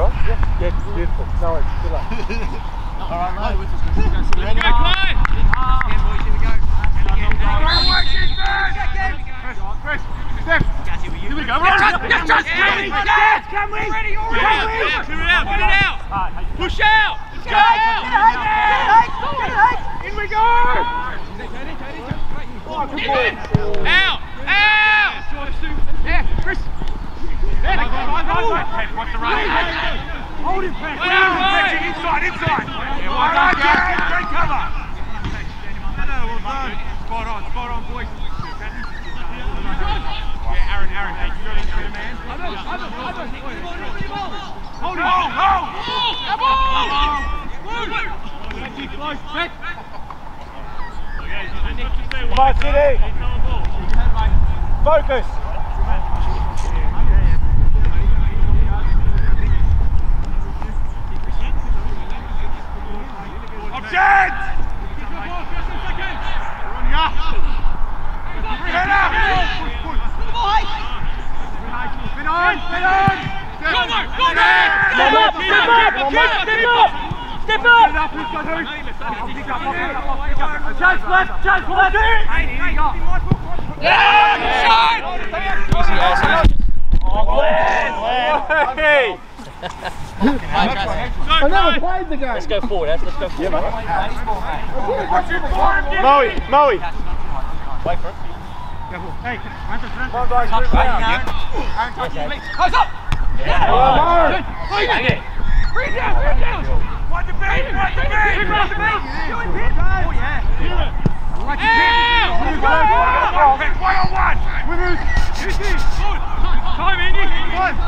right? Yeah. Yeah, beautiful. No worries. Good luck. All right, mate. Ready? Go, Clyde! Again, boys, here we go. And again. Chris, Steph, here we go. Yes, yes, yes, yes, come we? Ready, all Put it out, put it out, put it out! Push out! Let's go! In we go! Out! Out! Yeah, Chris. Hold him. Inside, inside. Great cover. Done. Spot on, spot on, boys. Yeah, Aaron, Aaron, you man. Hold him. Hold, on, City. Focus. Option! Running up. Head up. Spin on, spin on. Go, Mark, go, Step Mark! up, step up, step up, step up. Step up. Who's got who? Pick up, pick up, pick up. Chase left, chase left. Hey! I never played the game. Let's go forward, let's, let's go forward. Yeah, Moe, Moe. Wait for it. Hey, Hunter, Come on, guys, move around. Close up. Yeah! Aaron. Bring it. Bring it down, bring it down. Watch the beat, watch the beat. Watch the bait! beat. Doing pin. Oh, yeah. Like a pin. One on one. Winners. Easy. Good. Time, Andy. One.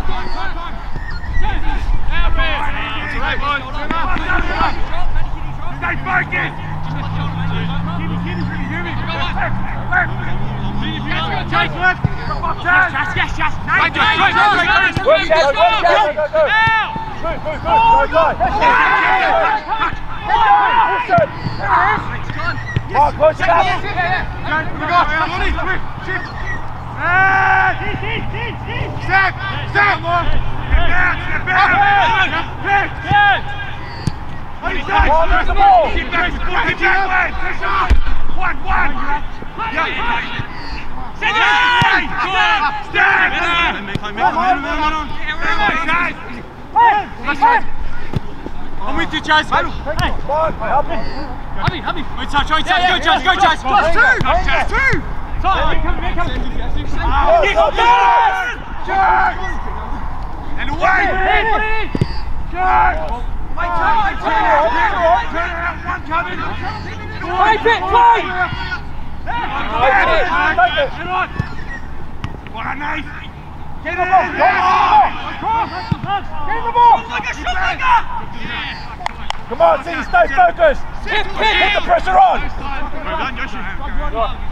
Out, man! That's right, boys. Stay focused. Kitty, kitty, can you hear me? Left, left. Chase left. Yes, yes, yes. Nice, Right, right, right, right, right. Work, Chaz, work, Chaz. Go, go. Out! Move, move, move. Go, go. Listen. Mark, close it up. Step! Step! Step out! Step out! Step! Ball, there's the ball. Keep back! Keep back! Push on! One, one! Yeah! Set it! Step! I'm with you, Chase.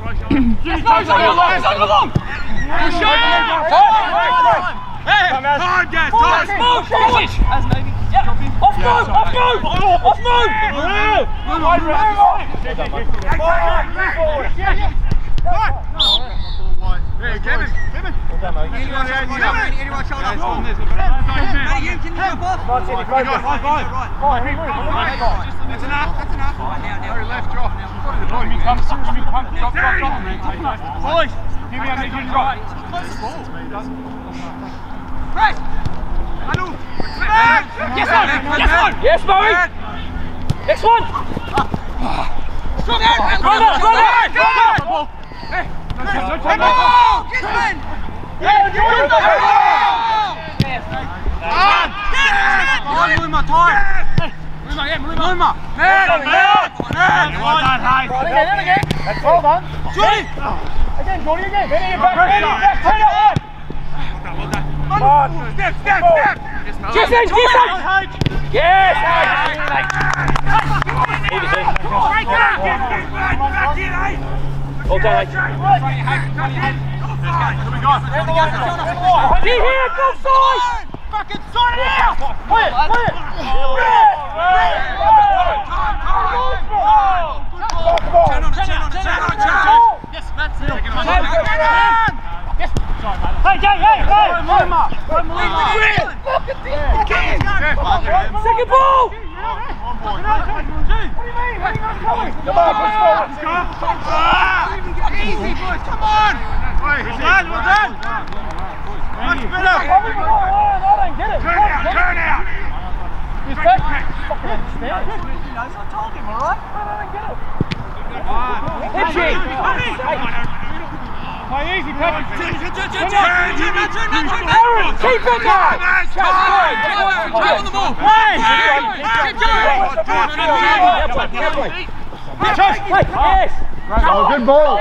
Get the ball. Get the ball. Like a shot maker! Come on, City, stay focused. Pit, Put the pressure on. Well done, Yoshi. I turn it off, face the ball. Here, here, come, come, come. Ready, turn Come on, it, boys, turn it, come on, one, come one. on. Time, Chris, guys. come across. Wing, hey! Keep on! Time, Pit! Forward, forward. Yeah. Yeah, I'm Come on! Come on, come on. Pressure on. The shape. Yes, on long, on long! Push on! Hey, move, off move. Move. On. Forward. Hey, Kevin, Kevin. Anyone shoulder, anyone shoulder. Come on, City, focus. Fine, move, move. That's enough, that's enough. Sorry, left, drop. Jimmy, come, Jimmy, come, drop, drop, drop. Boys, Jimmy, I need you to drop. Press! Anu! Yes, one! Yes, one! Yes, Bowie. Next one. Strong out! Run up, run up, Go! run Go! Hey! Hey, ball! Gisman! Yeah, Jordan. Oh, Luma, time! Luma, yeah, Luma. Luma! Man! Man! Man! Well done, Hayes. Again, and again. That's well done. Jordy! Again, Jordy, again. Bend your back, bend your back, turn it on. Well done, well done. Come on. Step, step, step. Jason, Jason! Yes! Break it up. Get this man back in, eh? Well done, H. Be here, go side! Fucking sort it out. Play it, play it! Turn on it, turn on it, turn on it, turn on it. Yes, that's it. Hey, hey, hey, hey! Second ball! Come on, push forward. Easy, boys, come on. Well done, well done. Much better. Turn out, turn out. Play easy, Pepper. Turn, turn, turn, turn, turn, turn, turn, Aaron, keep it down! on the ball. Play! Oh, good ball.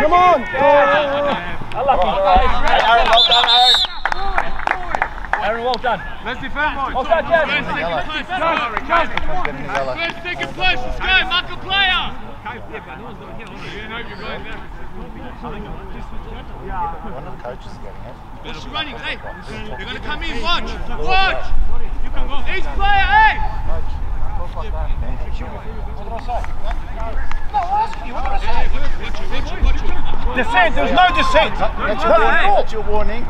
Come on. Unlucky. Aaron, well done, Aaron. Well done. Let's defend. Well done, Jeff. First, second place, let's go, mark a player. One of the coaches is getting it. What's running? Hey, you're gonna come in. Watch, watch. Each player, hey. Dissent, there was no dissent. That's No, your, no, warning. no. That's your warning.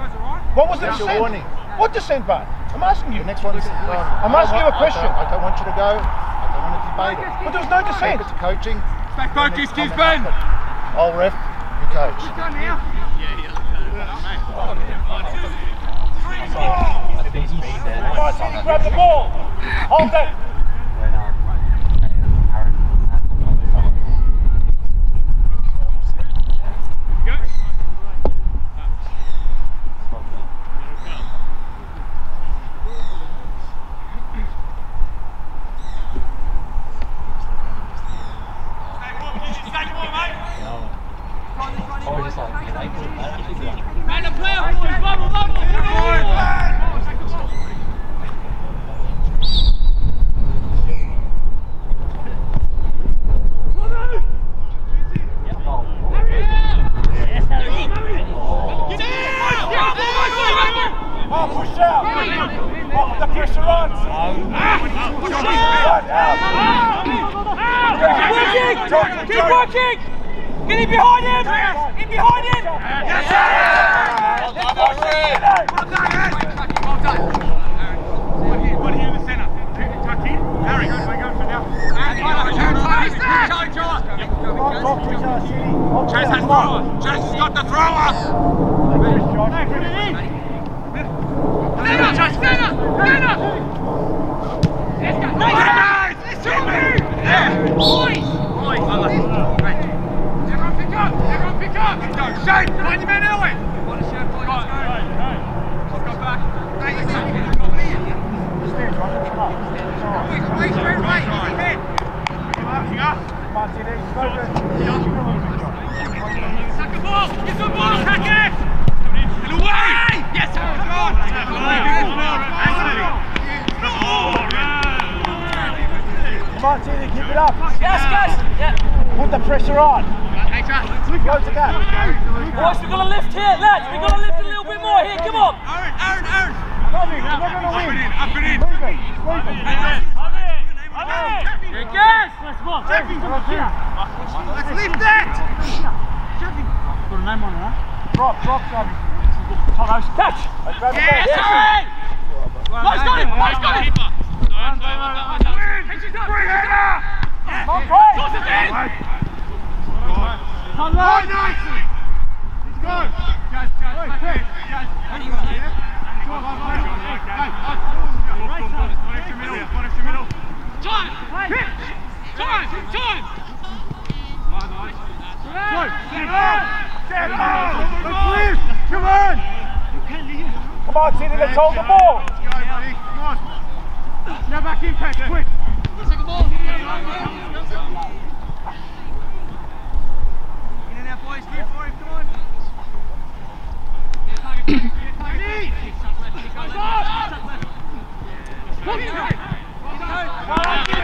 What was the That's your dissent? warning. What dissent, Bart? I'm asking you. The next one's. I'm asking you a question. I don't want you to go. I don't want to debate it. But there was no dissent. it to coaching. Back focus, Comment Gisborne. happen. I'll ref, you coach. Come on, Sidney, grab the ball. Hold that. Let's lift that! Drop, drop, Tommy. Catch! Yes. Aaron! Nice got him! Nice got him! Bring it up! It Oh. Time! Time! Time! Good! Get on! Get on! Please! Come on! Come on, Sidney, let's hold the ball! Come on! Now back in, Pat, quick! Second ball! In and out, boys, move for him, come on! Come on! Come on!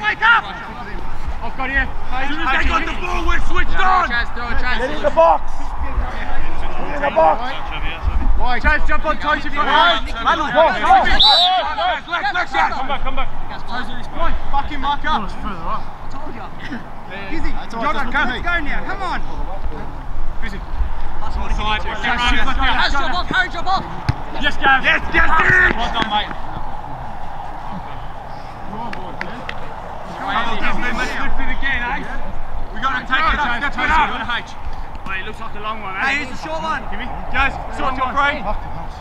Wake up! Box. Chase, jump on Chase if you mark up. Easy. Jordan, come, let's go now. Come on. Busy. Harry, jump off, Harry, jump off. Yes, Gav. Yes, yes, yes. Well done, mate. Let's lift it again, eh? We got to take it. Step it up. Wait, it looks like a long one, eh? Hey, here's the short one. Give me. Guys, sort your brain.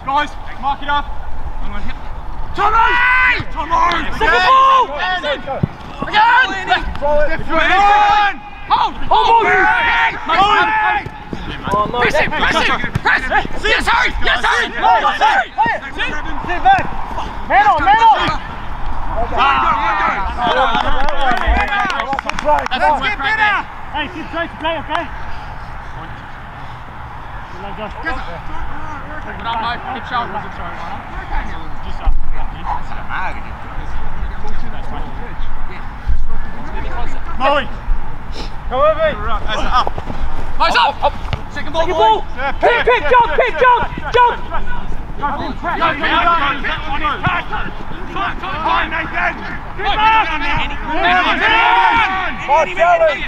Guys, mark it up. I'm gonna hit. Tommy! Tommy! Second ball! Again! Step it on! Hold! Hold on! Hold! Oh, no. Press him, press him, press him. Yes, Harry, yes, Harry. Yes, Harry. Sit back. Man on, man on. Let's get better. Hey, keep trying to play, okay? Good on, mate. Keep showing. Moe. Come over me. Eyes up. Second ball, Second boy. ball! Pick, pick, jump, pick, jump, jump! Fine, Nathan. Good Mark Kelly!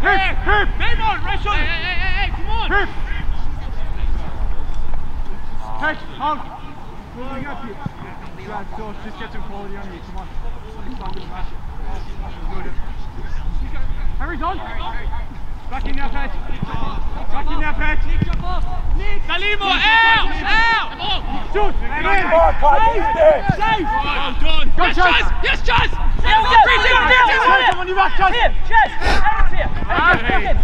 Hip, hip. Name on, Rachel. Hey, hey, hey, hey, come on. Hip. Hey, hold. Pulling up here. Brad, so just get some quality on you. Come on. Harry's on. Back in now, Pat. Back now, Pat. Jump off. Salimo, out! Out! Shoot! Amen! Safe! Safe! Well done! Go! Yes, Chase. Down, down, down, down, down, Chase, on your back, Chase! Here, Chess! Harry's here!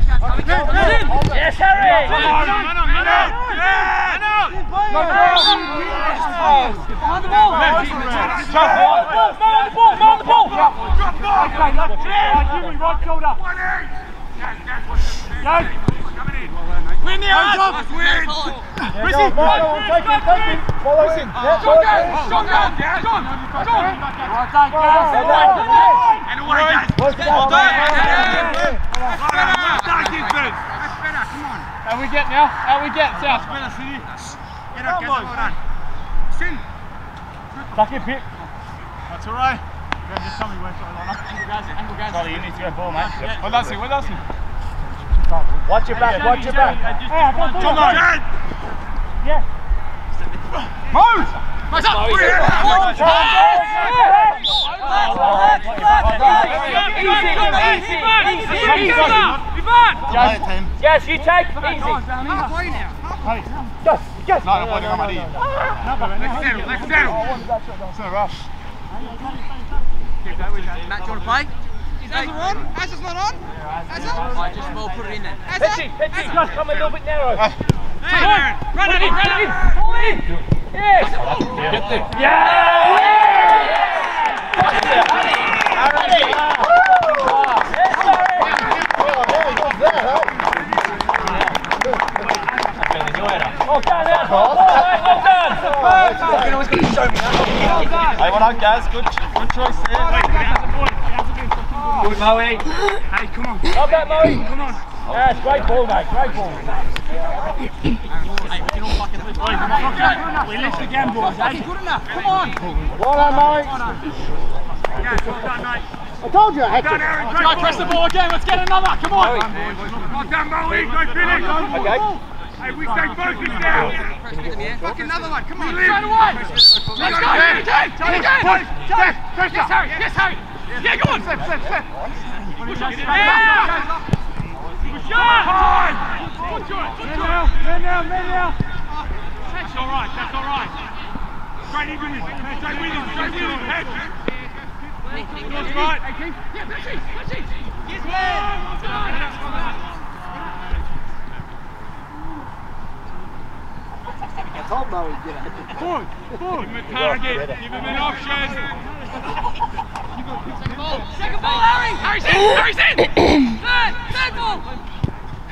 Yes, Harry! Man on, man on, man on! Man on! Behind the ball! Man on the ball! Man on the ball! Man on the ball! Drop ball! Okay, left shoulder. Right shoulder. Go! Win the arms! Win! Chrissy! Take it, take it! Follow in! John, John, John, John! John! Right side, guys! And away, guys! Well done! That's better! That's better, come on! How we get now? How we get, South? That's better, City! Get up, guys, well done! Sin! Tuck it, Pip. That's alright. Just tell me where to line up. Angle guys, angle guys. Charlie, you need to go ball, mate. Well done, Sin, well done, Sin. Watch your back, watch your back. Hey, I got John, John! Yeah. Move! Eyes up. Yes, yes, you take easy. Halfway now. Yes, yes. No, no, no, no, no. Let's settle, let's settle. It's no rush. Matt, do you want to play? Is Azza on? Azza's not on? Azza? Right, just well put it in then. Pitchy, pitchy, just come a little bit narrow. Hey, Aaron, run it in, run it in. Pull in. Yes. Get there. Well done, Al. Well done. Hey, well done, Gaz. Good, good choice there. Good, Moe. Hey, come on. Love that, Moe. Come on. That's great ball, mate. Great ball. We lift again, boys. eh? Good enough. Come on. Well done, mate. Yes, well done, mate. I told you I had to. Aaron. Great ball. Press the ball again. Let's get another. Come on. Well done, Moe. Go finish. Okay. Hey, we stay focused now. Press it in. Fuck another one. Come on. Straight away. Let's go. Again. Again. Again. Step. Yes, Harry. Yes, Harry. Yeah, go on. Step, step, step. Push it. Yeah. Push it. Hard. Push it. Push it. now. Men now. Men now. That's all right. That's all right. Straight in with him. Straight with him. Straight with him. Head. That's right. Yeah, that's it. That's it. Yes, man. Well done. I told Mo he'd get it. Forward, forward. Give him a target. Give him an option. Second ball, Harry! Harry's in! Harry's in! Third! Third ball!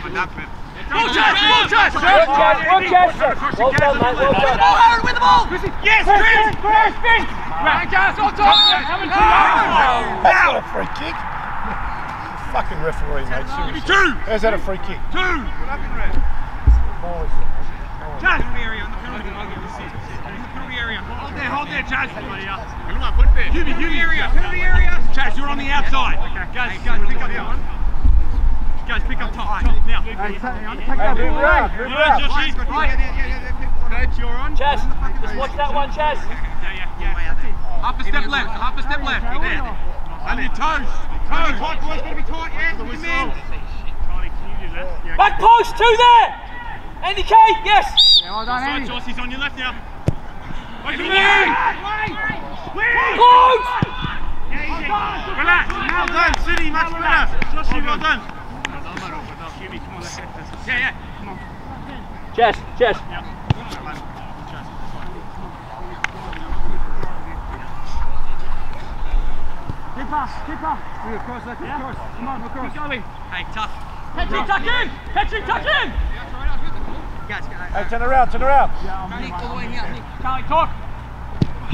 Ball chance, ball chance. Good catch, good catch. Well done, mate, well Win the done. ball, Harry! Win the ball! Yes, Chris. Chris, Chris. Right, guys, on top! That's not a free kick. Fucking referee, mate. Give me seriously. two. How's that a free kick? Two. What happened, Red? Chaz. Penalty area on the penalty. I'll give you six. Penalty area. Hold there, hold there, Chaz. Hughie, Hughie area. Penalty area. Chaz, you're on the outside. Guys, guys, pick up top. Guys, pick up top. Top now. Hey, move around, move You're around. on, Joshy. Coach, you're on. Chaz, just watch that one, Chaz. Yeah, yeah, yeah. Half a step left. Half a step left. There. On your toes. Toes. Tight, boys. Gotta be tight, yeah. Come in. Back post, two there. Indicate, yes. Side Jossie's on your left now. Wait, wait, wait. Close. Relax. Well done, City. Much better. Jossie, well done. Yeah, yeah. Chaz, Chaz. Hey, tough. Petri, tuck in! Petri, tuck in! Hey, turn around, turn around. Charlie, talk!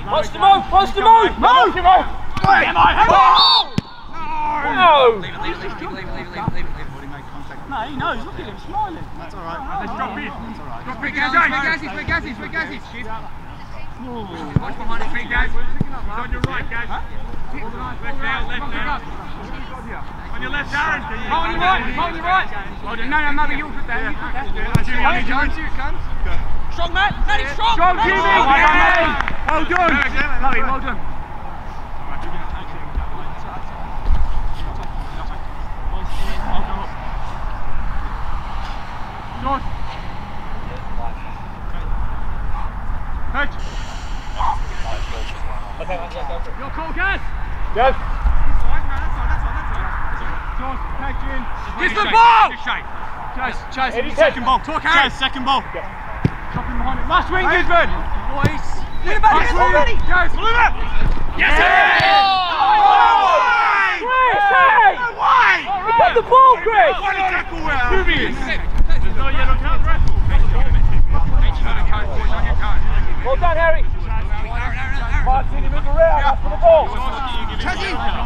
Wants to move, wants to move. Move. Move. Am I? Am I? No. No, he knows. Look at him smiling. That's all right. Let's drop in. Drop in, guys. Big gases, big gases, big gases. Watch behind his feet, guys. He's on your right, guys. Left now, left now. On your left, Aaron. On your right, on your right. Oh, no, no, maybe you'll put that. You put that. Jimmy, I need Jones. Here it comes. Strong, Matt. Matt, he's strong. Strong, Jimmy. strong. Well done, Well done. Chloe, well done. George. Coach. Your call, guys. Go. George, catch in. Kiss the ball. Chase, Chase, Eddie, second take- ball. Talk, Harry. Chase, second ball. Drop him behind it. Last wing, Gisborne. Boys. Get it back, get it back, ready. Chase, Oliver. Yes, Chris, hey. Why? You got the ball, Chris. What a tackle, well. There's no yellow card, right? Well done, Harry. Martin, move around, up for the ball. Chazzy. Mike,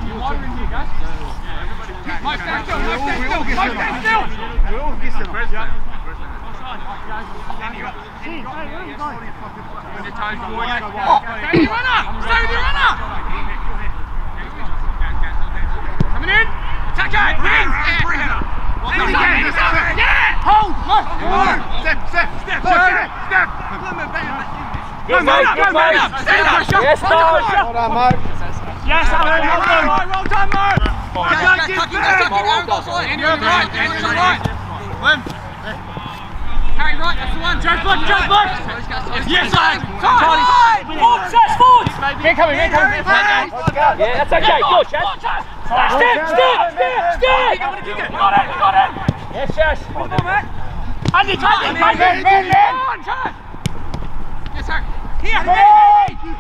stand still. Mike, stand still. Mike, stand still. We all get them. On your toes, boy. Stay with your runner. Stay with your runner. Coming in. Attack it. Win. Free header. Yeah. Hold. Step, step, step, step, step. Good mate, good mate. Yes, Mark. Yes, Alan. Well done. Well done, Mark. Guys, guys, tuck in, tuck in. Aaron, go side. Andy on the right. Andy on the right. Lim. Harry, right, that's the one. Jump left, jump left. Yes, side. Side. Forward, Chaz, forward. Man coming, man coming. Go. Yeah, that's okay. Good, Chaz. Step, step, step, step. You got it, you got it. Yes, Chaz. Andy, take it, take it. Man, man. Come on, Chaz. Yes, sir. Here.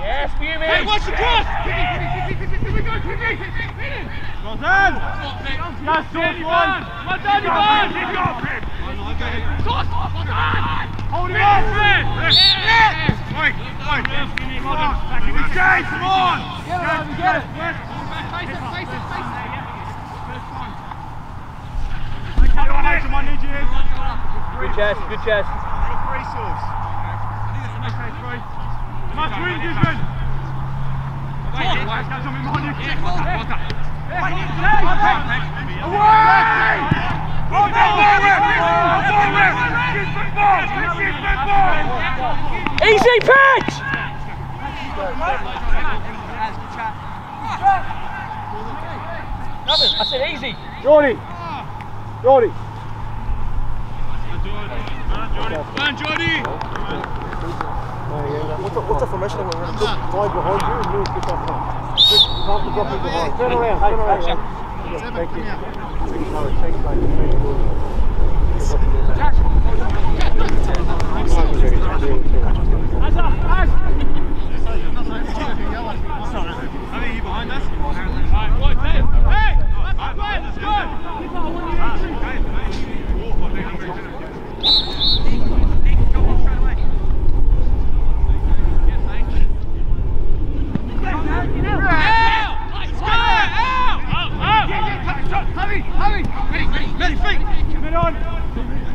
Yes, for you, Hey, man. watch the cross. Well done. Yes, George, one. Well Ivan. Keep going. Sauce, sauce, well done. Hold it on, Fred. Yes. Wait, wait. Come on. Jay, come on. Get it, Ivan, get it. Face it, face it, face it. Come on. Good Chaz, good Chaz. Three souls. Okay, three. Must win, Gisborne. Wait, guys, guys, I'm in behind you. Check, Easy pitch. Nothing. I said easy. Geordie. Geordie. Run, Jordy! What's the, what's the formation that we're running? Look, guy behind you and you pick up front. Not to drop in behind. Turn around, turn around. Yeah, thank you. Thanks, mate. Thanks, mate.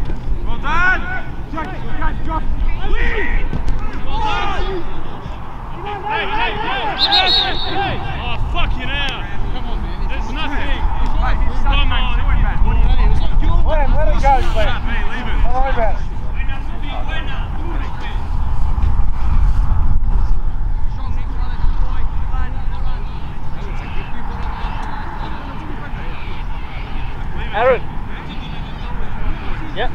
Glenn, let it go, Glenn. Don't worry about it. Aaron. Yep.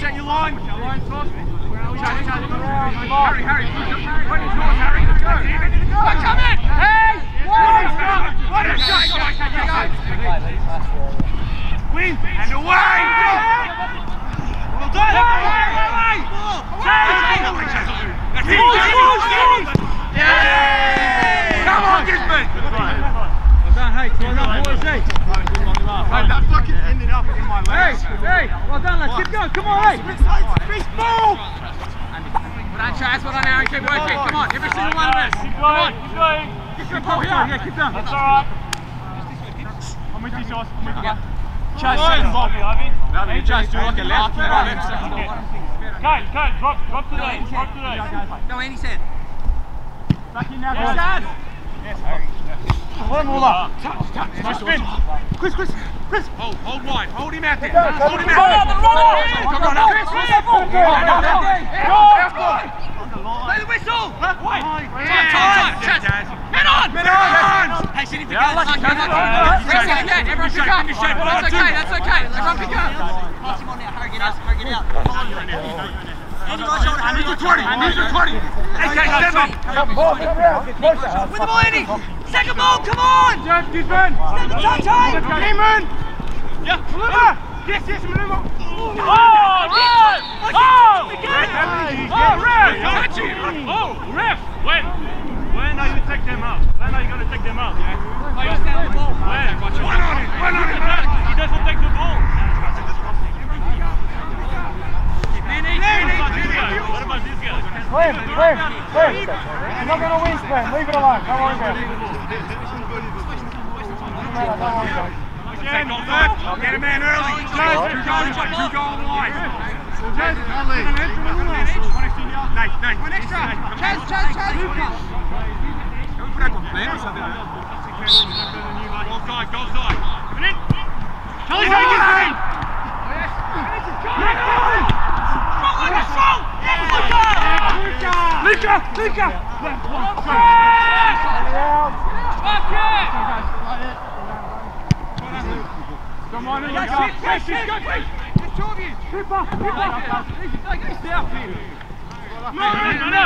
set your line. Harry, Harry, push up, Harry. When it's yours, Harry. Let's go. Come in. Hey! What a shot! Win and away! Well done! Away! That's it! Yeah! Come on, Gisborne! Well done, hey. Well done, boys, hey. Hey, that fucking ended up in my legs. Hey, hey, well done, let's keep going. Come on, hey. Big ball! Well done, Chaz. Well done, Aaron. Keep working. Come on, every single one of us. Keep going, keep going. Keep your yeah, yeah, keep going. That's alright. I'm with you, Josh. I'm with you. Chaz, second ball. Ivy. Hey, Chaz, do like a left, left, left, second ball. Kyle, Kyle, drop, drop to the drop to the Go, Andy said. Back in now, Yes. Chaz. One more up. Touch, touch, Nice spin. Chris, Chris, Chris. Hold, hold wide. Hold him out there. Go, go, Hold him go, out go, there. go, Come on, now. Chris, Chris. Play the whistle. Wait. Time, time, time. Chaz. Men on. Men on. Hey, City, pick up. lucky, Okay, lucky. lucky. Yeah. Reset again. Everyone pick up. That's okay, that's okay. Everyone pick up. Pass him on now. Hurry, get out. Hurry, get out. Andy, watch out. I need your 20. I need your 20. Okay, seven. Come, ball, come around. Get closer. With the ball, Andy. Second ball, come on. Jeff, Gisborne. Time, time. Damon. Yeah. Maluma. Yes, yes, Maluma. Leave it alone. Don't worry about it. Don't worry about it. Again, left. Get a man early. Chaz, two goals, two goal line. Chaz, Nice, nice. One extra. Chaz, Chaz, Chaz. Put that one, man, or something. Goal side, goal side. In. Charlie's going to get in. Luca! Luca! Come on, Luca! Yes, yes, go, quick! There's two of you! Cooper! Cooper! Stay up, Peter! No, no, no!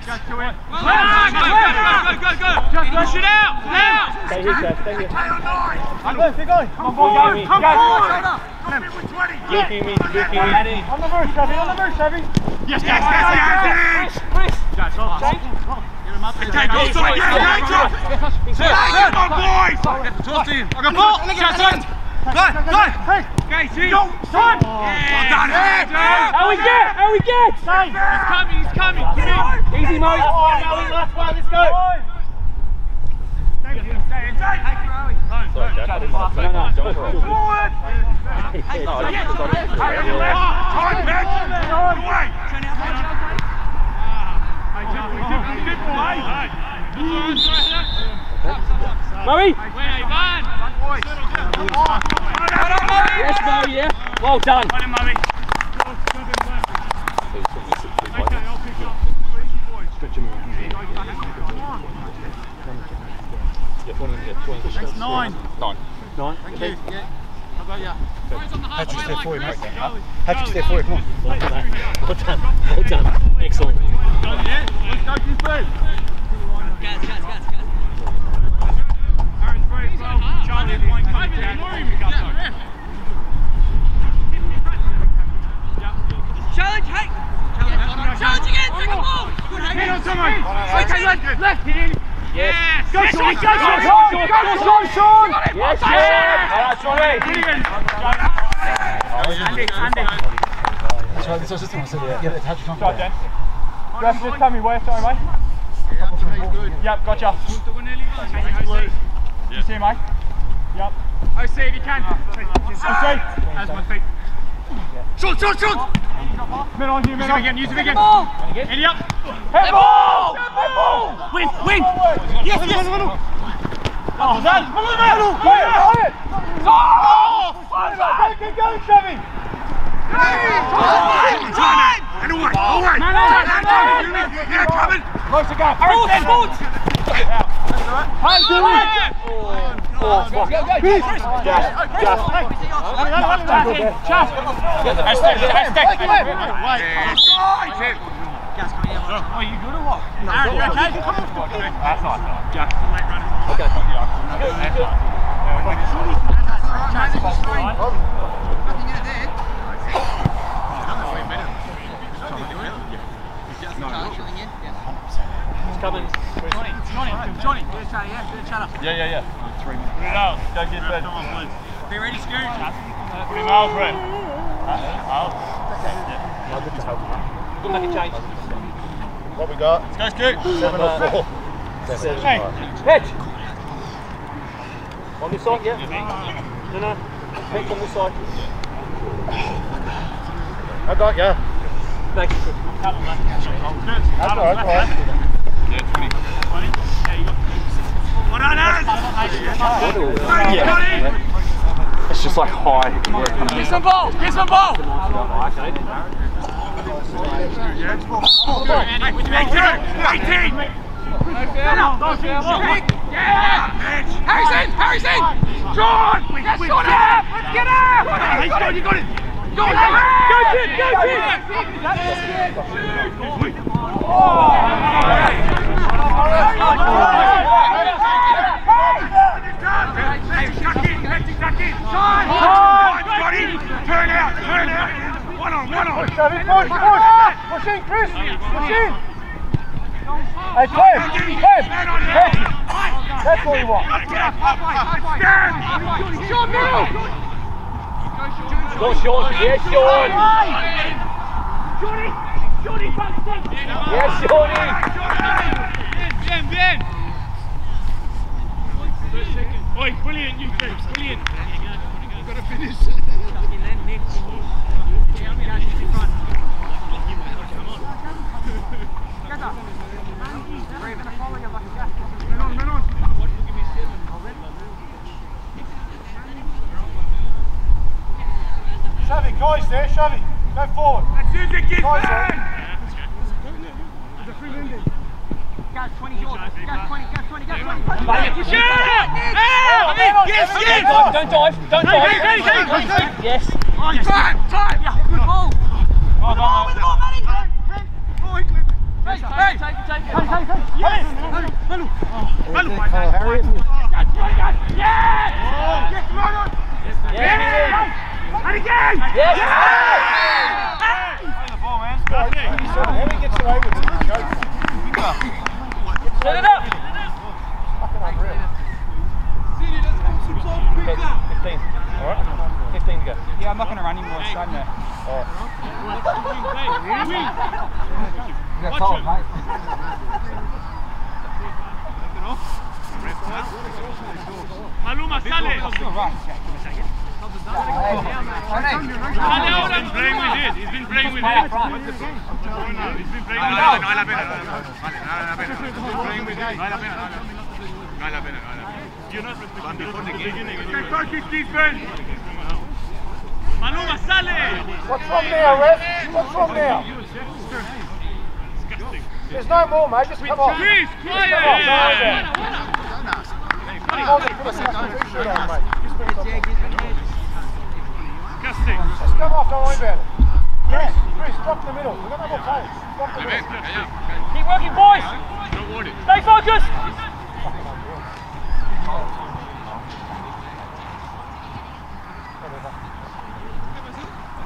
Just do it! Go, go, go, go, go! Just Push it out! Out! Stay here, Chad. Stay here. Tail nine! Keep going, keep going. Come forward! Come forward! Come in with 20! Goofy me, goofy me. On the verge, Chevy. On the verge, Chevy. Yes, yes, yes, yes! Okay, go side! Yeah, yeah, drop! Come on, boys! Talk to him! I got ball! Jackson! Go, go! Hey! Okay, see? Go! Son! Well done, Ed! How we get? How we get? Same. He's coming, he's coming! Come on! Easy, Mo. Last one, let's go. Stay in, stay in, stay in! No, no, don't Forward! Hurry on the left! Time, Ben! Away! Murray! Yes, Murray, yeah. Well done. Nine. Nine. Patrick's there for you, mate. Patrick's there for you, come on. Well done. Well done. Well done. Excellent. Guys, guys, guys, guys. Yeah, just tell me where, sorry, mate. Yep, gotcha. You see, him, mate? Yep. I oh, see if you can. I see. As my feet. Shoot, shoot, shoot. Men on here, men on. Use it again, use it again. Idiot. up. Head ball. Head ball. Win, win. Yes, yes. Oh, Dan. Come on, man. Got it, got it. Oh! Keep going, Chevy. Time. And away, away. Man on. Yeah, coming. Close to go. Sports, sports. Hey, do it. Go. Please. Just, just. Just. Hashtag, hashtag. Oh, you good or what? Aaron, you okay? That's all right. A late runner. Okay. That's all right. It's coming. Johnny, Johnny, Johnny, do a chatter, yeah, do a chatter. Yeah, yeah, yeah. Three minutes. Put it out. Don't get bed. Come on, please. Be ready, Scoot. Put him out, Brett. Out. Good luck, change. What we got? Let's go, Scoot. Seven or four. Hey, Pitch. On this side, yeah? No, no. Pitch on this side. I got ya. Thanks. That's all right, that's all right. Yeah, 20. well done, Aaron. Yeah. It's just like high. Get some ball, get some ball. Eighteen, eighteen. Yeah! Harrison! Harrison! John! Yes, John! Let's get out! He's got it, you got it! Go, go, kid, go, kid! Turn out, turn out! One on, one on! Push, David, push, push. Push in, Chris. Push in. Hey, Clem. Clem. That's what we want. Stand! Sean, middle! Go, Sean. Yes, Sean. Yes, Johnny. Bien, bien! Oi, brilliant, you two, brilliant! You've got to finish. Men on, men on! Shavy, guys there, Shavy. Go forward. That's it, the kid, Guys, man! Guys, 20 yours. Guys, 20, guys, 20, guys, 20. Shoot it! Help! Yes, Don't yes! dive, don't dive, don't Hey, dive. hey, hey, hey, hey. Yes. Time, time! Yeah, good ball. Well done, With the ball, Manny. Hey, hey! Take it, take it. Yes! Harriet. Oh. Yes! Oh. Yes, come on! Yes. And again! Yes. Harry gets away with it. Set it up. Fucking unreal. Okay, 15. All right. 15 to go. Yeah, I'm not going to run anymore. It's done there. Maluma, sale! been playing with it. He's been playing with it. He's been playing with it. No, no hay la pena, no, vale, no hay la pena. He's been playing with it. No hay la pena, no hay la pena. No hay la pena, no hay la pena. You're not respecting the beginning. Okay, focus defense. Maluma, sale! What's wrong now, ref? What's wrong? Disgusting. There's no more, mate. Just come on. Please, Come quiet! Hold it, put a t-shirt on, mate. Just bring it up. Disgusting. Just come off, don't worry about it. Chris, Chris, drop in the middle. We've got no more players. Drop the middle. Keep working, boys. Don't worry. Stay focused.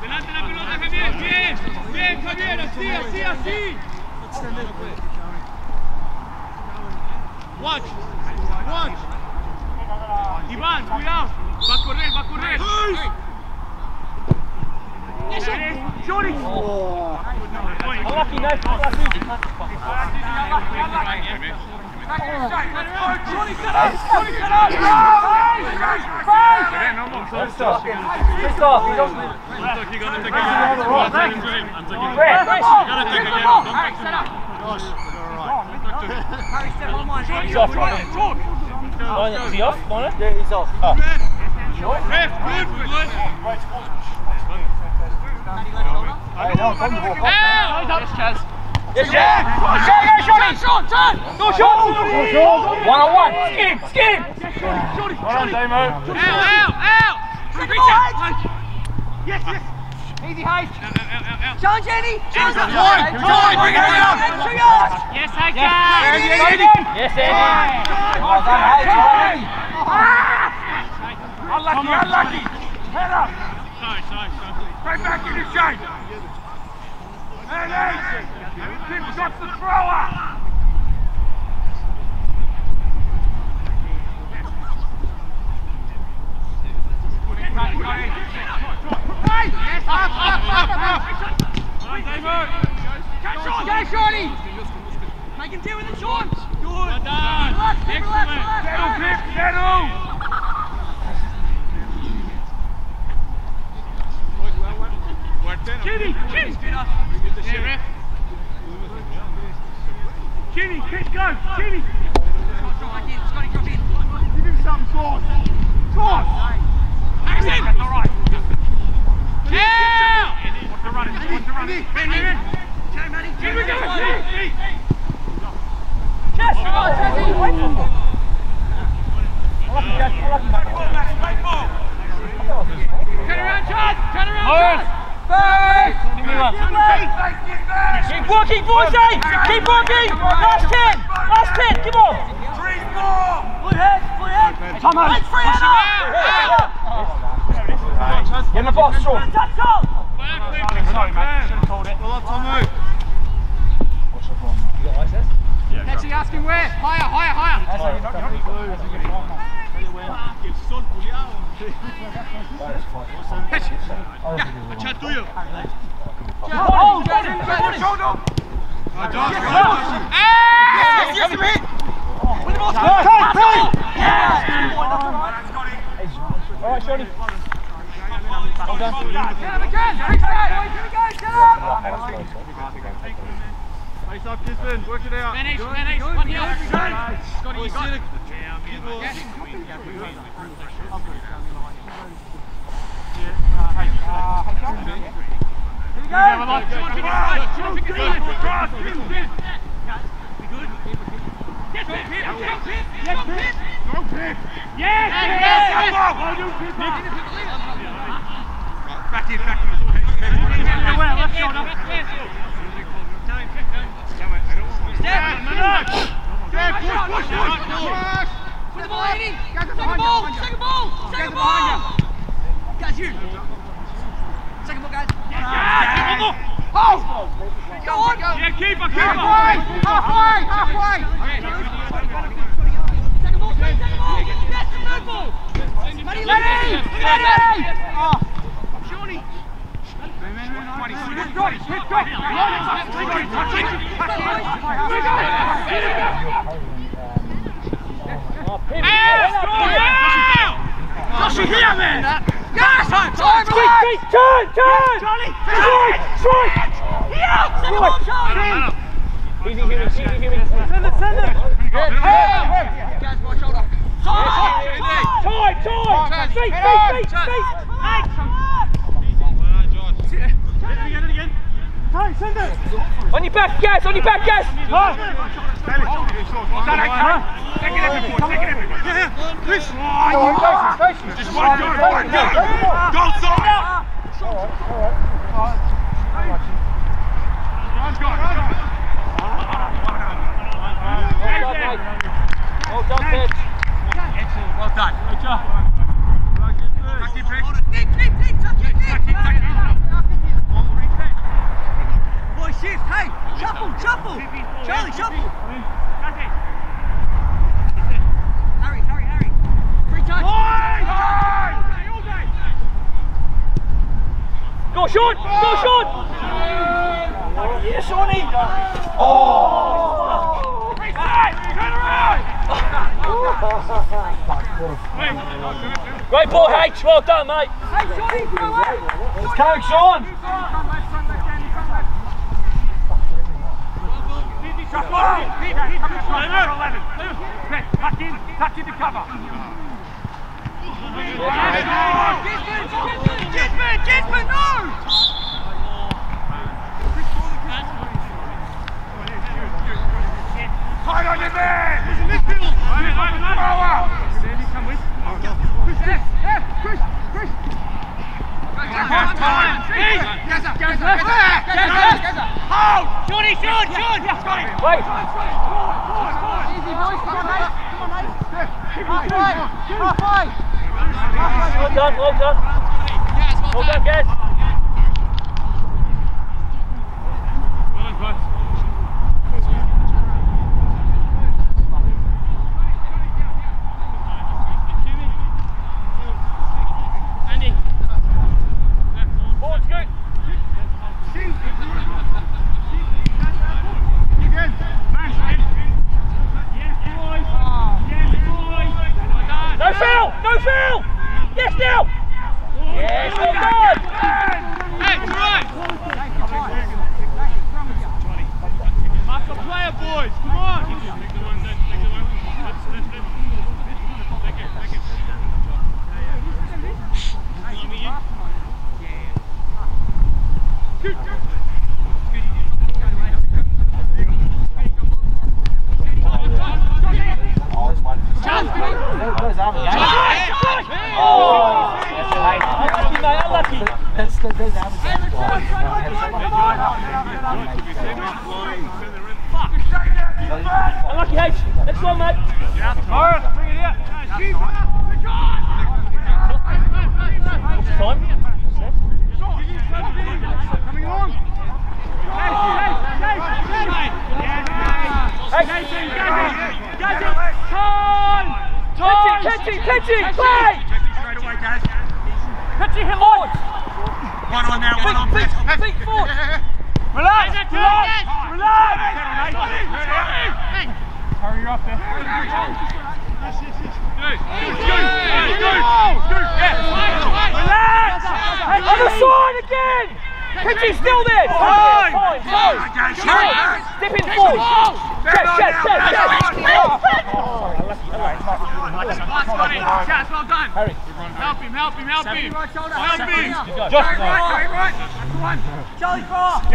Delante la pelota, Javier. Bien. Bien, Javier. Así, así, así. Watch. Watch. Iván, cuidado. Va a correr, va a correr. Johnny. Unlucky, no. Johnny, set up. Johnny, set up. Christoph, Christoph, you don't... I'm talking, gonna take again. I'm talking to him. I'm talking to him. You gotta take again. Don't Harry, set him. up. Talk to him. Harry, step on one. He's off, right? Is he off, Mine? Yeah, he's off. Oh. Ref, good, we're good. Hey, no, on. Yes, Chaz. Yes, Go, Johnny! Sean, turn! Go, Sean! One on one. Out, out, out. Second ball, Yes, yes. Easy, out. Challenge, bring it down. Extra yards! Yes, I can. Yes, Andy. Well done, Hayes. Unlucky, unlucky. Head up. Side, side, side. Right back in the shape. Hey, hey. Keep got the thrower. Yes, up, up, up, up! Well done, Damo. Go, Shorty! Make him deal with it, Sean! Good. Well done. Relax, keep relax, relax, Settle. Pip, settle. Jimmy, Jimmy. Yeah, ref. Jimmy, kick, go. Jimmy. Drop back in, Scotty, drop in. Give him something, Sauce. Sauce. Harrison. That's. Out. What's the running? What's the running? In, in, in. Go, Matty. Here we go. Chaz. Come on, Chaz. Oh. Wait for him. Unlucky, Chaz. Unlucky. Turn around, Chad. Turn around, Chad. Give me one. Keep working, boys, eh? Keep working. Last ten. Last ten. Come on. Three more. Full head. Full head. Come on. Let's free it up! Get in the box, Sean. Touch on. Sorry, mate. Should have called it. Well, Tomo. Actually asking where? Higher, higher, higher! Chad, tuyo. Oh, get in, get in. Shoulder. Yes, yes, yes, With the ball, Scott! go. Yes! All right, Shorty. Well done. Get him again! Big set! Here we go, get him! Face up, Gisborne. Work it out. Finish, finish. One here. Scotty, you got it. In, back Put the ball, Eddie! Second ball! Second ball! Second ball! Guys, you! Oh! Go on! Yeah, keeper, Halfway! keeper. Halfway! Halfway! Second ball, second second ball! Yes, the third ball! Matty, Matty! Matty! Oh. Johnny! Oh, Pip. Out! Go out! Josh, you here, man! Go! turn, turn! Charlie! Strike, strike! Yeah! Second ball, Charlie! Easy, human, easy, human. Send it, send it! Gaz, my shoulder. Side, Time, time! Feet, feet, feet, feet! Again and again. Hey, send it! On your back, Gaz, on your back, Gaz! Huh? Take it every boy, take it every boy. Yeah, yeah. Chris! Just one go, one go. Go side. One's gone, one's gone. Well done, Pitch. Excellent, well done. Good job. Tuck in, Chris. Nick, Nick, Nick, tuck it, Nick. Tuck in, tuck in. Boy, shift, hey, shuffle, shuffle. Charlie, shuffle. Harry, Harry, Harry. Free touch. Go, Sean! Go, Sean! Yes, Sonny! Oh! Turn around! Great ball, H. Well done, mate. Hey, Johnny, go away. Let's carry Sean. Tuck in, tuck in the cover. Gisman, Gisman, no! Hard on your man! Who's in midfield? Power! Hold! Johnny, Sean, Sean! Wait. Easy, boys, come on, mate! Come on, mate! Halfway! Halfway! Well done, well done. Well done, Gaz. One. Charlie, throw up.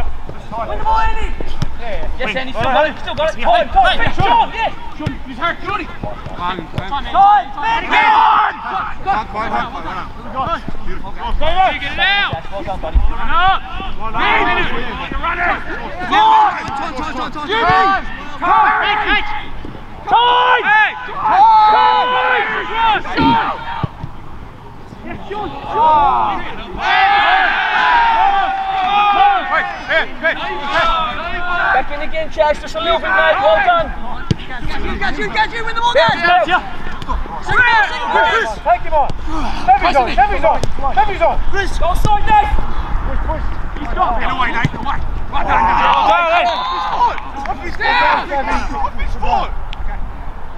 Win the ball, Andy. Yes, Andy, still got it, still got it. Time, time, quick, Sean, yes! He's hurt, Jordy. Time, man. Take it out. Well done, buddy. Run up. Run it. Time, time, time, time. Time. Time! Hey. Back in again, Chaz, just a little bit, mate. Well done. Catch you, catch you, catch you. Win the ball, Bounce, guys. bounce. Ball, second ball. Chris, take him on. Heavy's on, heavy's on, heavy's on. Chris, go side, Nate. Push, push. He's got it. Get away, Nate. Away. Well done. Well done, Nate. Off his foot. Off his foot. Off his foot.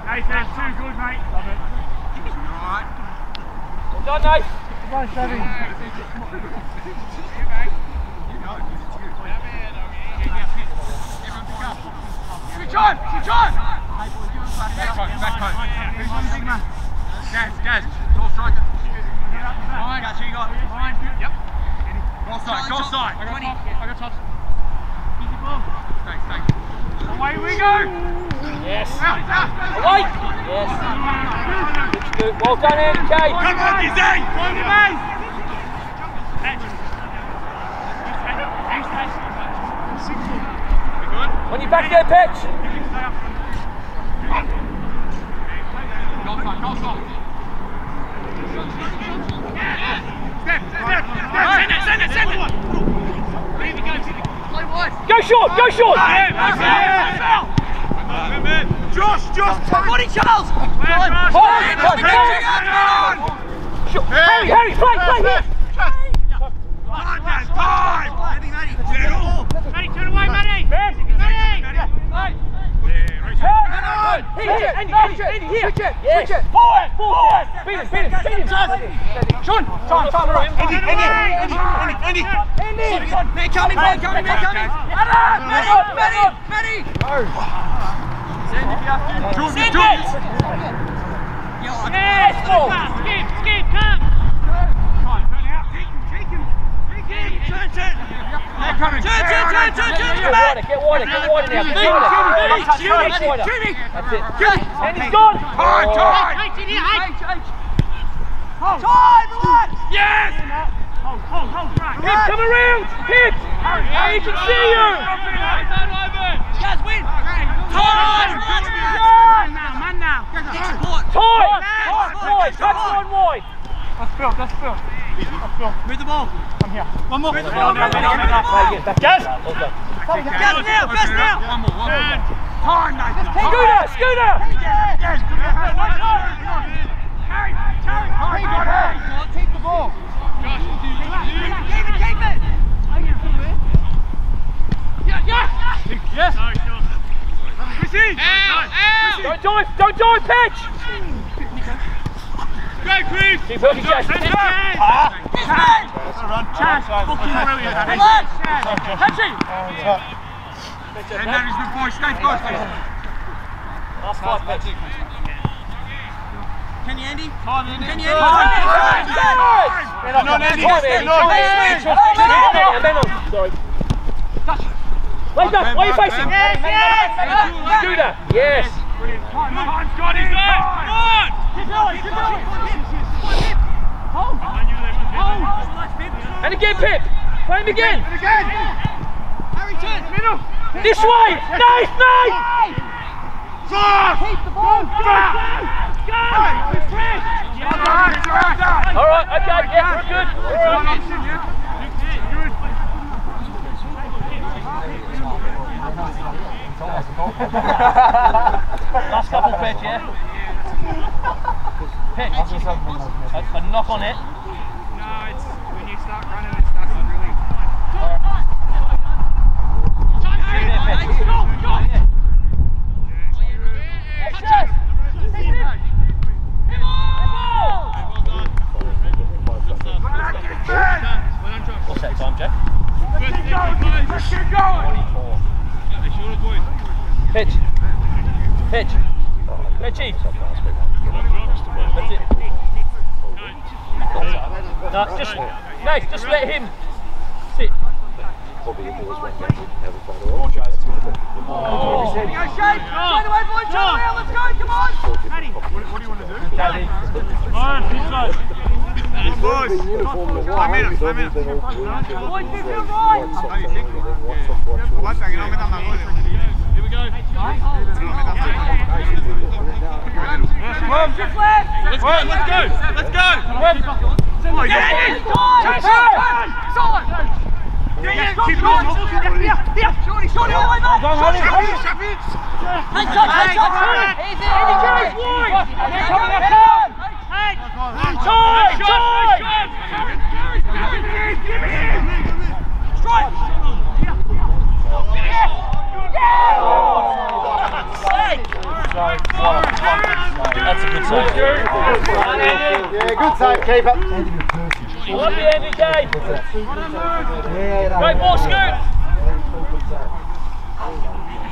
Nathan, too good, mate. Love it. All right. Well done, Nate. Nice, Eddie. Switch on! Switch on! Back post, back post. Who's on the big man? Gaz, Gaz. Goal striker. Fine. Gotcha, you got. Fine. Yep. Goal side, goal side. I got top. I got top. Easy ball. Thanks, thanks. Away we go! Yes. Out, out, out. Away. Yes. Good. Well done, Andy Kay. Come on, Izzy! On the base! When you're back there, pitch. Goal side, goal side. Step, step, step. Send it, send it, send it. Play wide. Go short. Go short. Josh, Josh, body Charles! Hold. Hold. Hold. Short. Harry, Harry, play, play here. Time, Dad, time! Matty, Matty, Settle! Matty, turn away, Matty! Matty! Turn. Andy, Andy, Andy, here. Yes. Forward, forward. Beat him, beat him, beat him. Sean, Sean, Sean, right. Andy, Andy, Andy, Andy, Andy! Man coming, man coming, man coming! Matty, Matty, Matty! Send if you have to. Jordan, Jordan! Yes. Skip, skip, come! Turn, turn! They're coming! Turn, turn, turn, turn, turn! Get wider, get wider, get wider now. Get wider. Jimmy, Touch, Jimmy, touch wider. Jimmy! That's it. And he's gone. Time, time! H in here, H! Time, relax! Yes! Hold, hold, hold, right. Hip, come around. Hip. He can see you. Guys, win! Time! Man now, man now. Time. Time. Wide. Touch one wide. That's Phil, that's Phil. Move the ball! I'm here. One more! Play again. Back. Gaz. Well done. Gas now! Gas now! One more, one more. Time, Nathan! Scooter, Scooter. Yes. Harry, Harry, Harry, Harry. Keep the ball. Keep it, keep it. Yes! Receive. Don't dive. Don't dive, pitch. Go, Chris. Keep working, Jess. Relax. Hatchie. And that is the boy. Stay focused. Last five, pitch. Can you, Andy? Time, Andy. Can you, Time, Andy? Andy. Not Andy. Time, Andy. Time, Andy. Andy. On. Sorry. Lay back. Why are you facing? Yes, yes! Scooter. Yes. Time, Scott, he's there. Come on. Keep going, keep going! And again, Pip. Play him again. Harry, turn. Middle. This way. Nice, nice. Keep the ball. Go. All right. Okay. Yeah, we're good. We're good. Last couple pitch, yeah? Pitch. A, a knock on it. No, it's when you start running, it starts to really. Stay there, pitch. Yeah. What's that time, Jack? Pitch. Pitch. Pitchy. That's it. No, just, no, just let him sit. Let's go, let's go, let's go! Oh, yeah. Time! Time! That's a good save. Yeah, good save, keeper. Love you, NDK. Great ball, Scoot.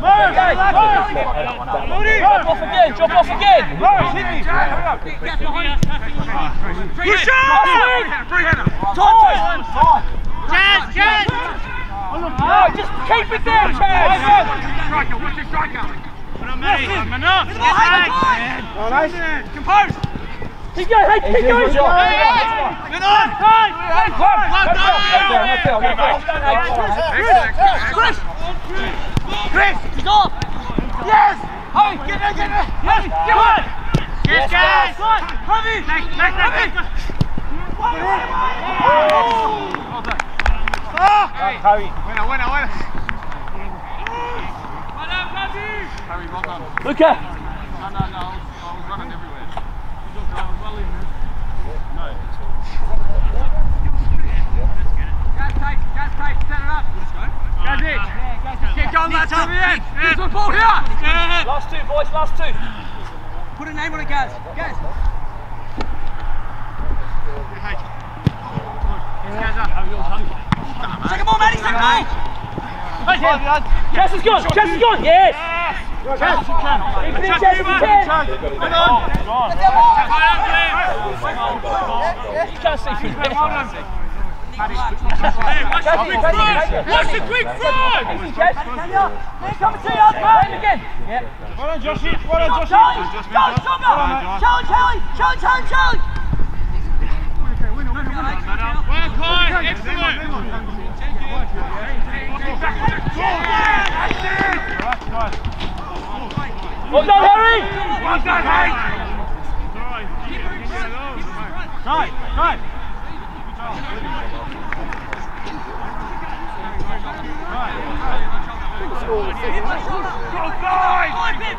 Guys, move. Drop off again, drop off again. Get behind. Good shot. Time. Jazz, Jazz! No, just keep it there, Chas. Striker, what's your striker? On me, I'm enough. Get behind. Oh, nice. Compose! Keep going, hey, keep going. Get on! Right! Chris! Chris! He's off. Yes! Harry, get there, get there! Yes! Get on! Yes, guys! Harvey! Next, next, next, next. Harry! Winner, winner, winner! Well done, Harry, well done. Luca. No, no, no, I was, I was running everywhere. I was well in there. Gas tight, gas tight, set it up. Gas it. Keep going, lads, over the end. There's one ball here. Last two, boys, last two. Put a name on it, Gaz. Gaz. Second ball, Matty. Second ball. Chess is gone, Chess is gone. Yes. Chess, you can. Keep it in, Chess, you can. You can't see through there. What's the quick front! Watch throw? Easy, Chess. Coming to you, Same again. Yeah. Well done, Joshy. Well done, Joshy. Challenge, challenge, challenge, challenge, challenge, challenge, challenge. Work hard, excellent. Well done, Harry. Well done, Hank. Right, right. Go side. Five, Pip.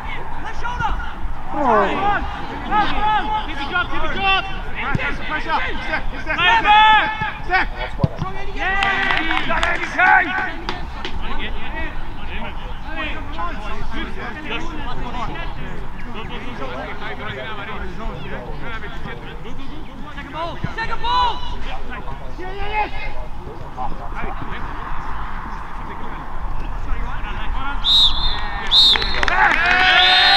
Second ball! Yeah, yeah, yeah! Yes! yes.